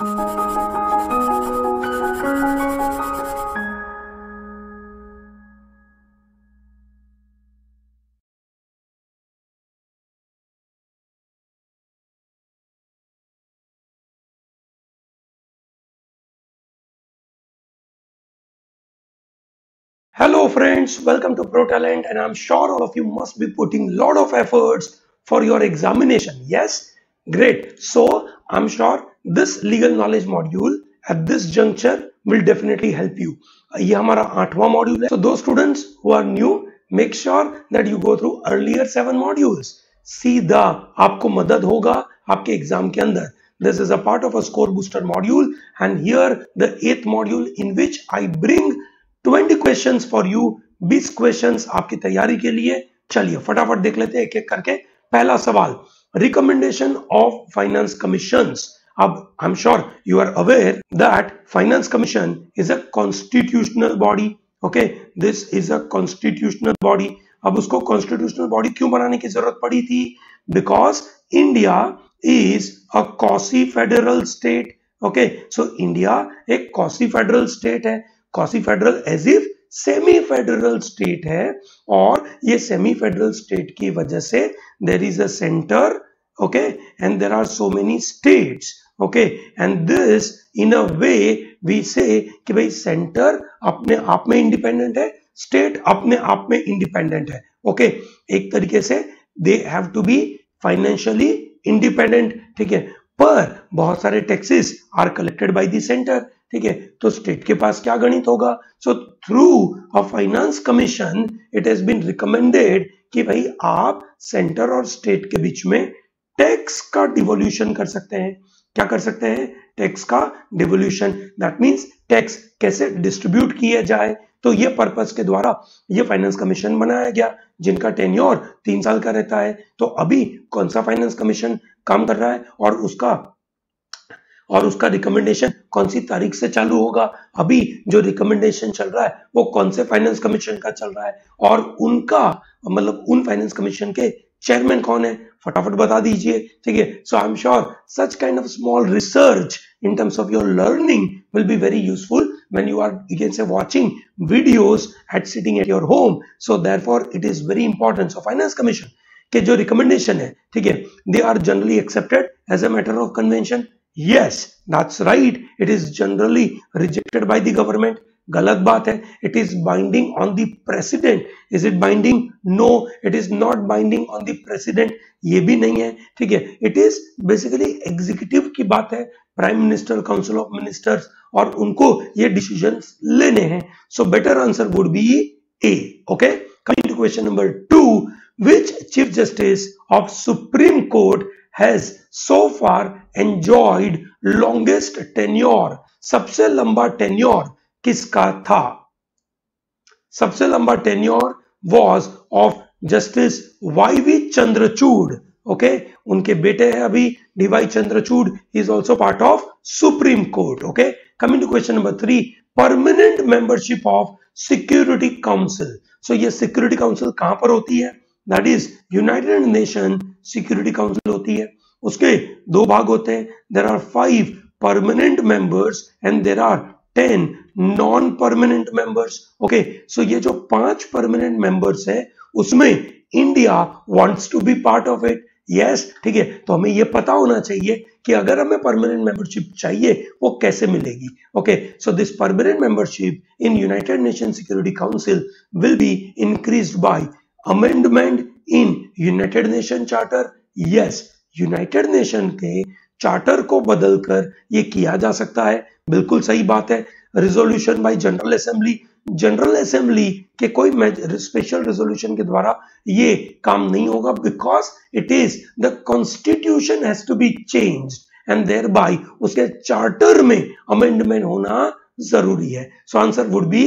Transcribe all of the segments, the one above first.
Hello friends, welcome to Pro Talent and I'm sure all of you must be putting a lot of efforts for your examination. Yes? Great. So I'm sure this legal knowledge module at this juncture will definitely help you ये हमारा आठवां module है। दो students who are new make sure that you go through earlier seven modules see आपको मदद होगा आपके एग्ज़ाम के अंदर। This is a part of a score booster module and here the eighth module in which I bring twenty question for you बीस question आपकी तैयारी के लिए। चलिए फटाफट देख लेते हैं एक एक करके। पहला सवाल रिकमेंडेशन ऑफ़ फाइनेंस कमीशन अब I am sure you are aware that finance commission is a constitutional body okay this is a constitutional body अब उसको कॉन्स्टिट्यूशनल बॉडी क्यों बनाने की ज़रूरत पड़ी थी? Because India is a quasi federal state okay so India एक quasi federal state है। Quasi federal as if semi federal state है और ये सेमी फेडरल स्टेट की वजह से there is a centre okay and there are so many states okay and this in a way we say कि भाई centre अपने आप में इंडिपेंडेंट है स्टेट अपने आप में इंडिपेंडेंट है। Okay okay? एक तरीके से they have to be financially independent ठीक है? पर बहुत सारे taxes are collected by the centre ठीक है? तो स्टेट के पास क्या गणित होगा? So through a finance commission it has been recommended कि भाई आप सेंटर और स्टेट के बीच में टैक्स का डिवोल्यूशन कर सकते हैं। क्या कर सकते हैं? टैक्स का डिवोल्यूशन दैट मींस टैक्स कैसे डिस्ट्रीब्यूट किया जाए? तो ये पर्पस के द्वारा ये फाइनेंस कमीशन बनाया गया, जिनका टेन्योर तीन साल का रहता है। तो अभी कौन सा फाइनेंस कमीशन काम कर रहा है? और उसका और उसका रिकमेंडेशन कौन सी तारीख से चालू होगा? अभी जो रिकमेंडेशन चल रहा है, वो कौन से फाइनेंस कमीशन का चल रहा है? और उनका मतलब उन फाइनेंस कमीशन के चेयरमैन कौन है फटाफट बता दीजिए ठीक है so I am sure such kind of small research in terms of your learning will be very useful when you are you can say watching videos at sitting at your home so therefore it is very important so finance commission के जो recommendation है ठीक है they are generally accepted as a matter of convention yes that's right it is generally rejected by the government गलत बात है it is binding on the president is it binding no it is not binding on the president ये भी नहीं है, ठीक है? It is basically executive की बात है prime minister council of ministers और उनको ये डिसीज़न लेने हैं। So better answer would be A okay coming to question number two which chief justice of supreme court has so far enjoyed longest tenure सबसे लंबा टेन्योर किसका था? सबसे लंबा tenure was of justice Y V Chandrachud okay उनके बेटे हैं अभी DY Chandrachud is also part of supreme court okay coming to question number three permanent membership of security council so ये सिक्योरिटी काउंसिल कहाँ पर होती है? That is united nation security council होती है। उसके दो भाग होते हैं। There are five permanent members and there are ten non permanent members okay so ये जो पाँच परमानेंट मेंबर्स है, उसमें India wants to be part of it yes ठीक है तो हमें ये पता होना चाहिए कि अगर हमें परमानेंट मेंबरशिप चाहिए, वो कैसे मिलेगी? Okay so this permanent membership in united nation security council will be increase by amendment in united nation charter yes united nation के चार्टर को बदलकर ये किया जा सकता है। बिल्कुल सही बात है। Resolution by general assembly general assembly के कोई स्पेशल रेजोल्यूशन के द्वारा ये काम नहीं होगा because it is the constitution has to be change and thereby उसके चार्टर में अमेंडमेंट होना ज़रूरी है। So answer would be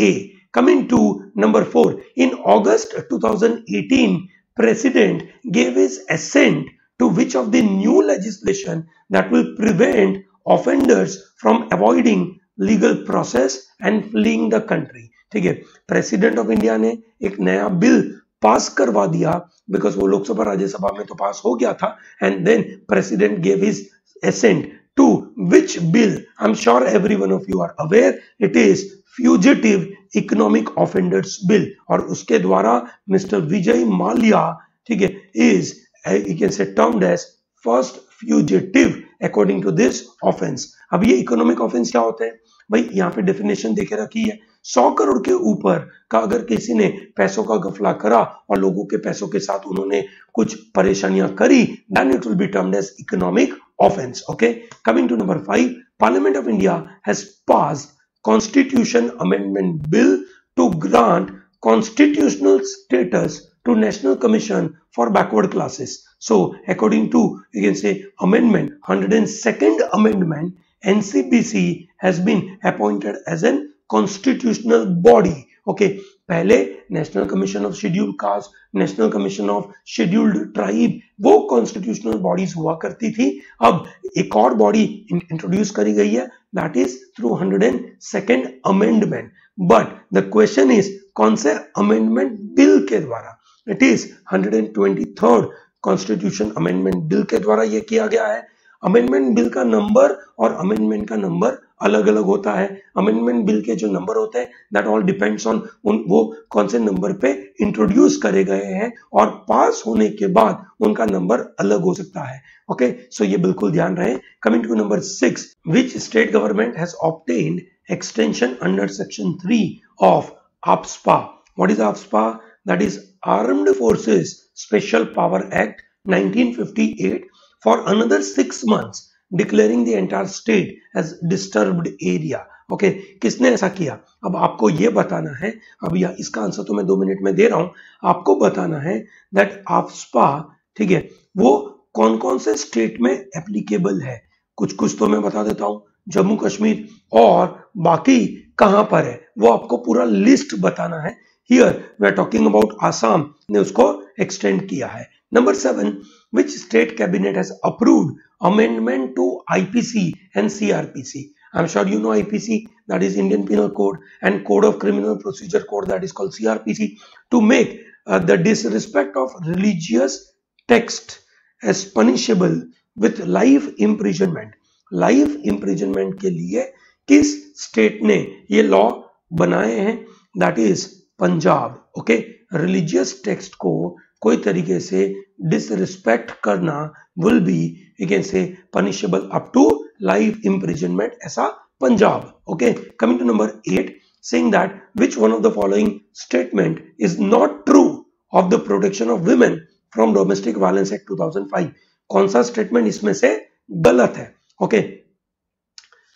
A coming to number four in August 2018 president gave his assent to which of the new legislation that will prevent offenders from avoiding legal process and fleeing the country. ठीक है? President of India ने एक नया bill pass करवा दिया because वो लोकसभा राज्यसभा में तो पास हो गया था and then president gave his assent to which bill? I'm sure every one of you are aware it is fugitive economic offenders bill और उसके द्वारा मिस्टर विजय माल्या ठीक है is you can say termed as first fugitive according to this offence अब ये economic offence क्या होते हैं? भाई, यहाँ पे डेफिनेशन देखे रखी है। सौ करोड़ के ऊपर का अगर किसी ने पैसों का गफला करा और लोगों के पैसों के साथ उन्होंने कुछ परेशानियाँ करी then it will be termed as economic offence okay coming to number five parliament of India has pass constitution amendment bill to grant constitutional status to national commission for backward classes so according to you can say amendment hundred and second amendment ncbc has been appointed as an constitutional body. Okay पहले national commission of scheduled caste national commission of scheduled tribe वो constitutional bodies हुआ करती थी। अब एक और body introduce करी गई है that is through hundred and second amendment but the question is कौन से अमेंडमेंट बिल के द्वारा? It is hundred and twenty third constitution amendment bill के द्वारा यह किया गया है। अमेंडमेंट बिल का नंबर और अमेंडमेंट का नंबर अलग अलग होता है अमेंडमेंट बिल के जो नंबर होते हैं दैट ऑल डिपेंड्स ऑन उन, वो कौन से नंबर पे इंट्रोड्यूस करे गए हैं और पास होने के बाद उनका नंबर अलग हो सकता है ओके okay? सो so, ये बिल्कुल ध्यान रहे coming to number six which state government has obtained extension under section three of AFSPA. What is AFSPA? That is Armed Forces Special Power Act 1958 for another six months declaring the entire state as disturbed area okay किसने ऐसा किया? अब आपको यह बताना है, अब या इसका आंसर तो मैं दो मिनट में दे रहा हूँ। आपको बताना है दैट आफ्सपा ठीक है, वो कौन कौन से स्टेट में एप्लीकेबल है? कुछ कुछ तो मैं बता देता हूँ, जम्मू कश्मीर और बाकी कहाँ पर है? वो आपको पूरा लिस्ट बताना है here we are talking about Assam ने उसको एक्सटेंड किया है। Number seven which state cabinet has approved amendment to IPC and CrPC I am sure you know IPC that is Indian penal code and code of criminal procedure code that is called CrPC to make the disrespect of religious text as punishable with life imprisonment life imprisonment के लिए किस state ने ये law बनाए हैं? That is Punjab okay religious text को कोई तरीके से डिसरिस्पेक्ट करना विल बी से punishable up to life imprisonment ऐसा Punjab okay coming to number eight saying that which one of the following statement is not true of the protection of women from domestic violence act 2005 कौन सा statement इसमें से गलत है okay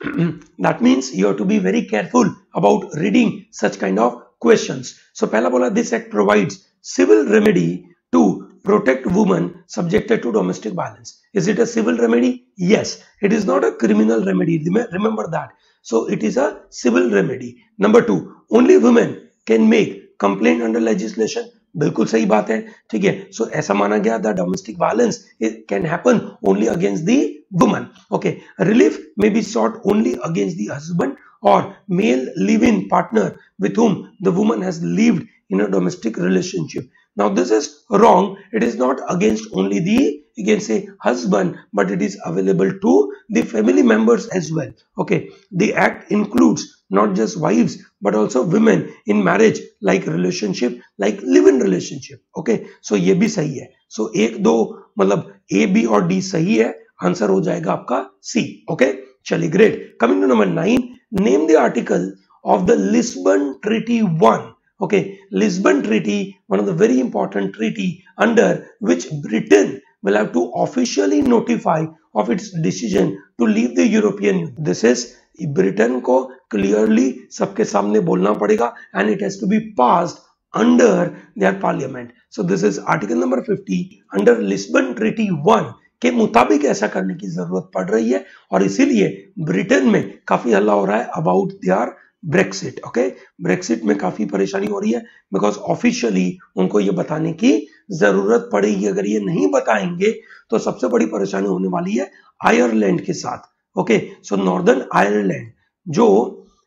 that means you have to be very careful about reading such kind of questions. So Palabola this act provides civil remedy to protect women subjected to domestic violence. Is it a civil remedy? Yes. It is not a criminal remedy. Remember that. So it is a civil remedy. Number 2 only women can make complaint under legislation. बिल्कुल सही बात है, ठीक है? सो ऐसा माना गया the domestic violence can happen only against the woman okay relief may be sought only against the husband और male live in partner with whom the woman has lived in a domestic relationship now this is wrong it is not against only the you can say husband, but it is available to the family members as well. Okay. The act includes not just wives, but also women in marriage, like relationship, like live-in relationship. Okay. So ये भी सही है. So एक दो मतलब A, B और D सही है. आंसर हो जाएगा आपका C. Okay. चलिए great. Coming to number nine, name the article of the Lisbon Treaty 1 Okay, Lisbon Treaty, one of the very important treaty under which Britain will have to officially notify of its decision to leave the European Union. This is Britain को clearly सबके सामने बोलना पड़ेगा and it has to be passed under their parliament. So this is article number 50 under Lisbon Treaty 1 के मुताबिक ऐसा करने की ज़रूरत पड़ रही है और इसीलिए ब्रिटेन में काफ़ी हल्ला हो रहा है about there Brexit okay Brexit में काफ़ी परेशानी हो रही है बिकॉज़ ऑफिशियली उनको ये बताने की ज़रूरत पड़ेगी। अगर ये नहीं बताएँगे तो सबसे बड़ी परेशानी होने वाली है आयरलैंड के साथ। ओके, सो नॉर्दर्न आयरलैंड, जो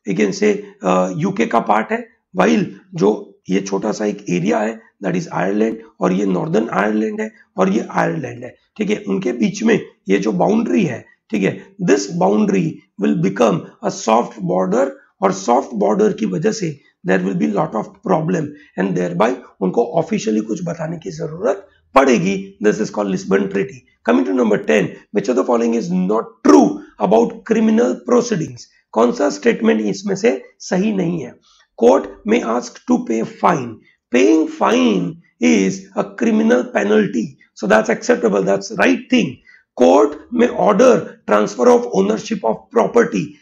एक से यूके का पार्ट है वाइल जो ये छोटा सा एक एरिया है दैट इज़ आयरलैंड और ये नॉर्दर्न आयरलैंड है, और ये आयरलैंड है। ठीक है, उनके बीच में ये जो बाउंड्री है, ठीक है this boundary will become a soft border और सॉफ्ट बॉर्डर की वजह से there will be lot of problem and thereby उनको ऑफिशियली कुछ बताने की ज़रूरत पड़ेगी this is called Lisbon treaty coming to number ten which of the following is not true about criminal proceedings कौन सा स्टेटमेंट इसमें से सही नहीं है कोर्ट में ask to pay fine paying fine is a criminal penalty. So that's acceptable. That's right thing. Court may order transfer of ownership of property.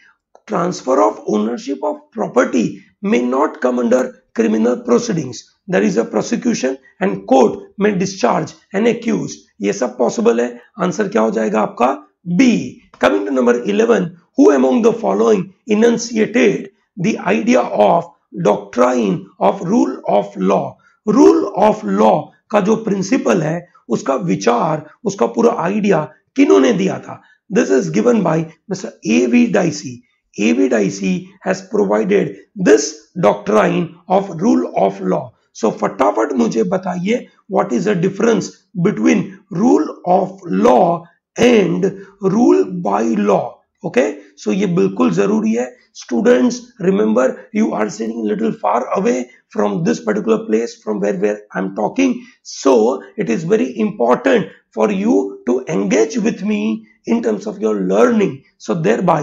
Transfer of ownership of property may not come under criminal proceedings. There is a prosecution and court may discharge an accused. ये सब possible है. Answer क्या हो जाएगा आपका? B. Coming to number 11. Who among the following enunciated the idea of doctrine of rule of law? Rule of law का जो principal है उसका विचार उसका पूरा आइडिया किन्होंने दिया था this is given by mister A V Dicey A V Dicey has provided this doctrine of rule of law so फटाफट मुझे बताइए what is the difference between rule of law and rule by law okay so ये बिल्कुल जरूरी है students remember you are sitting a little far away from this particular place from where, where i'm talking so it is very important for you to engage with me in terms of your learning so thereby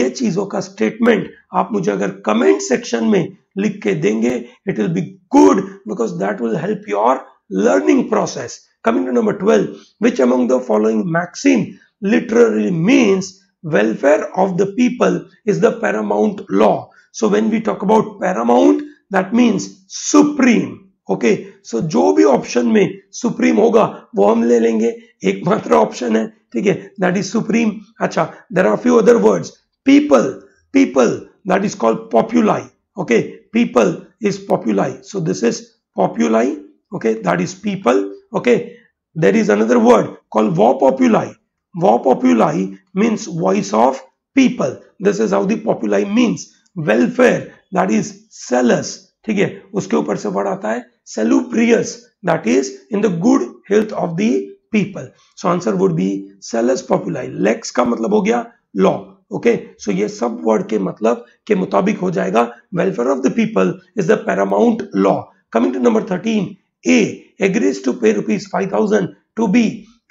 ये चीजों का statement आप मुझे अगर comment section में लिख के देंगे it will be good because that will help your learning process coming to number 12 which among the following maxim literally means welfare of the people is the paramount law. So when we talk about paramount, that means supreme. Okay okay, so so जो भी option में supreme होगा वो हम ले लेंगे एक मात्र ऑप्शन है ठीक है दैट इज सुप्रीम अच्छा there are few other words people people that is called populi okay people is populi so this is populi okay that is people okay there is another word called war populi War populi means voice of people. This is how the populi means. Welfare that is zealous. ठीक है उसके ऊपर से word आता है salubrious that is in the good health of the people. So answer would be zealous populi. Lex का मतलब हो गया law. ओके सो ये सब वर्ड के मतलब के मुताबिक हो जाएगा welfare of the people is the paramount law coming to number thirteen A agrees to pay rupees five thousand to B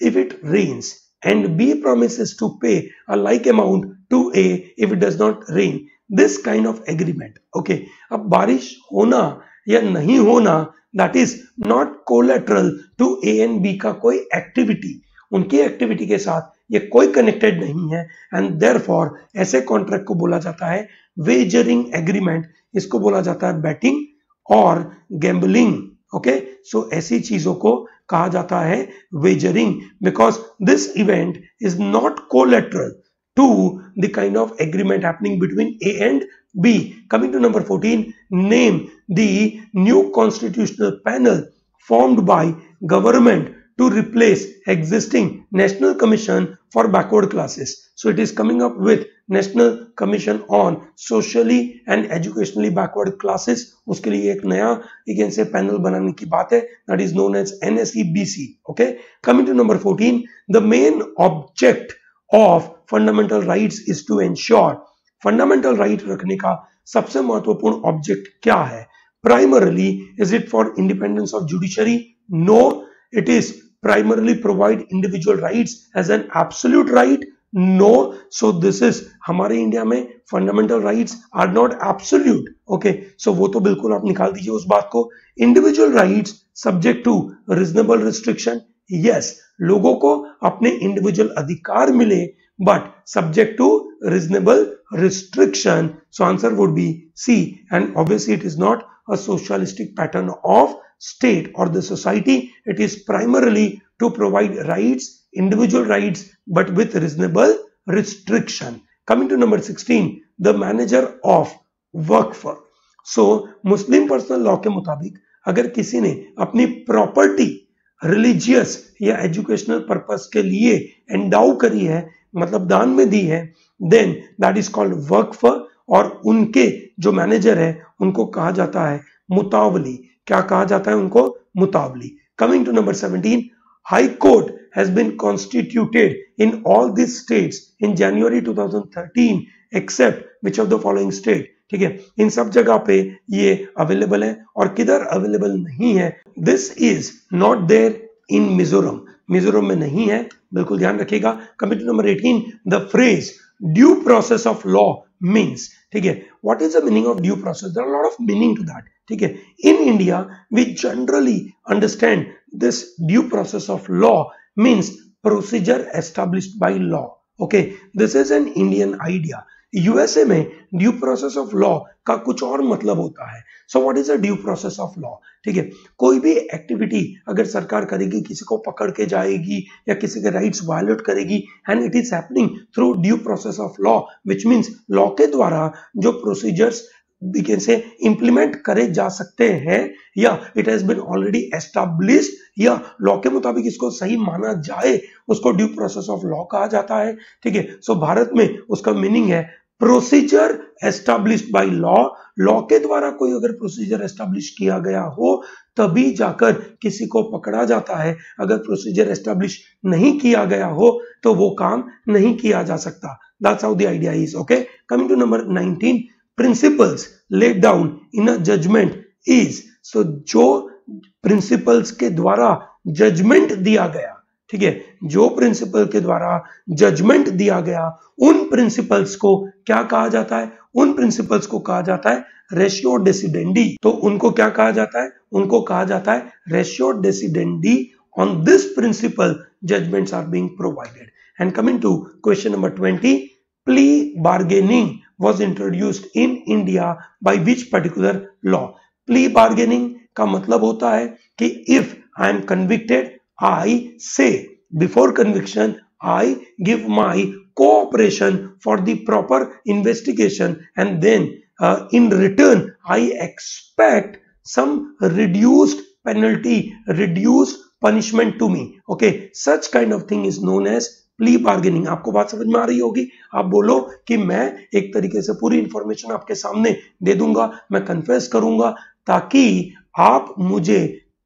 if it rains and B promises to pay a like amount to A if it does not rain. This kind of agreement. Okay. अब बारिश होना या नहीं होना that is not collateral to A and B का कोई activity उनकी activity के साथ ये कोई कनेक्टेड नहीं है एंड देयर ऐसे कॉन्ट्रैक्ट को बोला जाता है वेजरिंग एग्रीमेंट इसको बोला जाता है बैटिंग और गैम्बलिंग ओके सो ऐसी चीज़ों को कहा जाता है wagering because this event is not collateral to the kind of agreement happening between A and B coming to number 14 name the new constitutional panel formed by government to replace existing national commission for backward classes. So, it is coming up with national commission on socially and educationally backward classes उसके लिए एक नया एक ऐसे panel बनाने की बात है that is known as N S B C okay coming to number fourteen the main object of fundamental rights is to ensure fundamental right रखने का सबसे महत्वपूर्ण ऑब्जेक्ट क्या है? Primarily is it for independence of judiciary no it is primarily provide individual rights as an absolute right? No so this is हमारे India में fundamental rights are not absolute okay so वो तो बिल्कुल आप निकाल दीजिए उस बात को। Individual rights subject to reasonable restriction yes लोगों को अपने इंडिविजुअल अधिकार मिले but subject to reasonable restriction so answer would be C and obviously it is not a socialistic pattern of state or the society it is primarily to provide rights individual rights but with reasonable restriction. Coming to number 16, the manager of work for So Muslim personal law के मुताबिक अगर किसी ने अपनी property religious या educational purpose के लिए एंडाउ करी है मतलब दान में दी है देन दैट इज़ कॉल्ड वर्क और उनके जो मैनेजर है, उनको कहा जाता है मुतावली। क्या कहा जाता है उनको? मुतावली। Coming to number 17 high court has been constituted in all these states in January 2013 except which of the following state? ठीक है? इन सब जगह पे ये अवेलेबल है और किधर अवेलेबल नहीं है? This is not there in Mizoram Mizoram में नहीं है। बिल्कुल ध्यान रखिएगा। Committee number 18 the phrase due process of law means ठीक है? What is the meaning of due process there are lot of meaning to that ठीक है? In India we generally understand this due process of law means procedure established by law okay this is an Indian idea USA में due process of law का कुछ और मतलब होता है। So what is a due process of law ठीक है, कोई भी एक्टिविटी अगर सरकार करेगी, किसी को पकड़ के जाएगी या किसी के राइट्स वायलेट करेगी and it is happening through due process of law which means law के द्वारा जो प्रोसीजर्स से इंप्लीमेंट करे जा सकते हैं, या it has been already establish या लॉ के मुताबिक इसको सही माना जाए, उसको ड्यू प्रोसेस ऑफ़ लॉ कहा जाता है। ठीक है सो भारत में उसका मीनिंग है procedure establish by law. Law के द्वारा कोई अगर प्रोसीजर एस्टाब्लिश किया गया हो, तभी जाकर किसी को पकड़ा जाता है। अगर प्रोसीजर एस्टाब्लिश नहीं किया गया हो तो वो काम नहीं किया जा सकता। That's how the idea is okay coming to number 19 principles laid down in a judgement is so जो प्रिंसिपल्स के द्वारा जजमेंट दिया गया ठीक है? जो प्रिंसिपल के द्वारा जजमेंट दिया गया, उन प्रिंसिपल्स को क्या कहा जाता है? उन प्रिंसिपल्स को कहा जाता है रेशियो डेसिडेंडी तो उनको क्या कहा जाता है? उनको कहा जाता है ratio decidendi on this principle judgements are being provided and coming to question number twenty plea bargaining was introduced in India by which particular law plea bargaining का मतलब होता है कि if I am convicted I say before conviction, I give my cooperation for the proper investigation and then uh, in return, I expect some reduced penalty, reduced punishment to me. Okay, such kind of thing is known as plea bargaining आपको बात समझ में आ रही होगी आप बोलो कि मैं एक तरीके से पूरी इंफॉर्मेशन आपके सामने दे दूँगा मैं कन्फेस करूँगा ताकि आप मुझे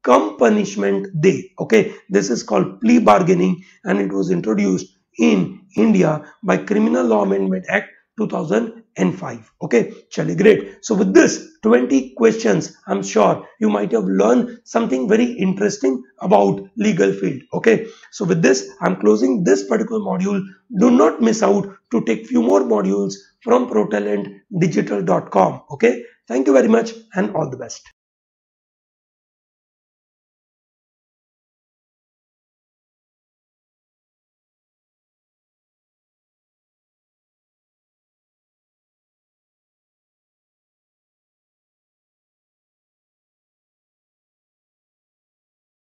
come punishment day. Okay, this is called plea bargaining and it was introduced in India by Criminal Law Amendment Act 2005. Okay, chali great. So with this 20 questions, I'm sure you might have learned something very interesting about legal field. Okay, so with this, I'm closing this particular module. Do not miss out to take few more modules from protalentdigital.com. Okay, thank you very much and all the best.